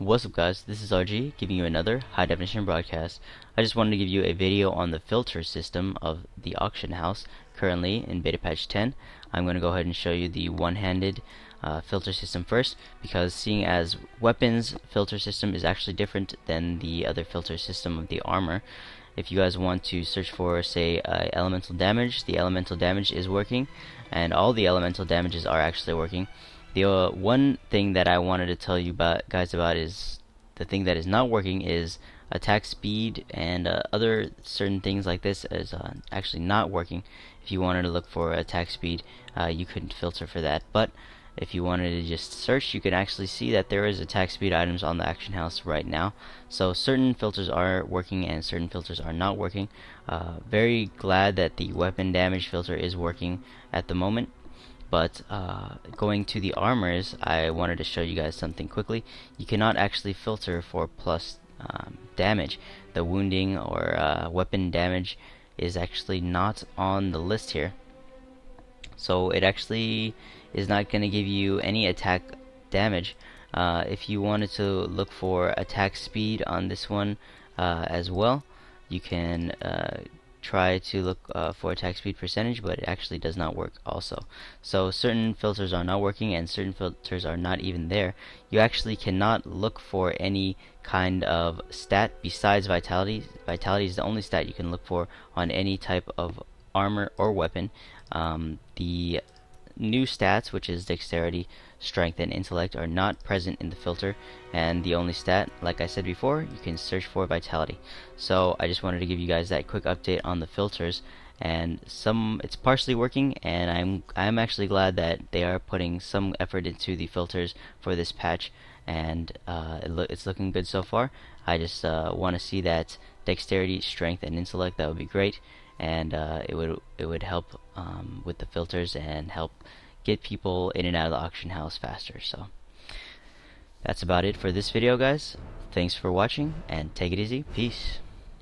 What's up guys, this is RG giving you another high definition broadcast. I just wanted to give you a video on the filter system of the auction house currently in beta patch 10. I'm going to go ahead and show you the one-handed uh, filter system first because seeing as weapons filter system is actually different than the other filter system of the armor. If you guys want to search for say uh, elemental damage, the elemental damage is working and all the elemental damages are actually working the uh, one thing that I wanted to tell you about guys about is the thing that is not working is attack speed and uh, other certain things like this is uh, actually not working. If you wanted to look for attack speed uh, you couldn't filter for that. But if you wanted to just search you can actually see that there is attack speed items on the auction house right now. So certain filters are working and certain filters are not working. Uh, very glad that the weapon damage filter is working at the moment but uh, going to the armors I wanted to show you guys something quickly. You cannot actually filter for plus um, damage. The wounding or uh, weapon damage is actually not on the list here. So it actually is not going to give you any attack damage. Uh, if you wanted to look for attack speed on this one uh, as well you can uh, try to look uh, for attack speed percentage but it actually does not work also. So certain filters are not working and certain filters are not even there. You actually cannot look for any kind of stat besides vitality. Vitality is the only stat you can look for on any type of armor or weapon. Um, the new stats, which is dexterity, strength, and intellect, are not present in the filter, and the only stat, like I said before, you can search for vitality. So I just wanted to give you guys that quick update on the filters, and some it's partially working, and I'm I'm actually glad that they are putting some effort into the filters for this patch, and uh, it lo it's looking good so far. I just uh, want to see that dexterity, strength, and intellect. That would be great and uh, it would it would help um, with the filters and help get people in and out of the auction house faster. So that's about it for this video guys. Thanks for watching and take it easy. Peace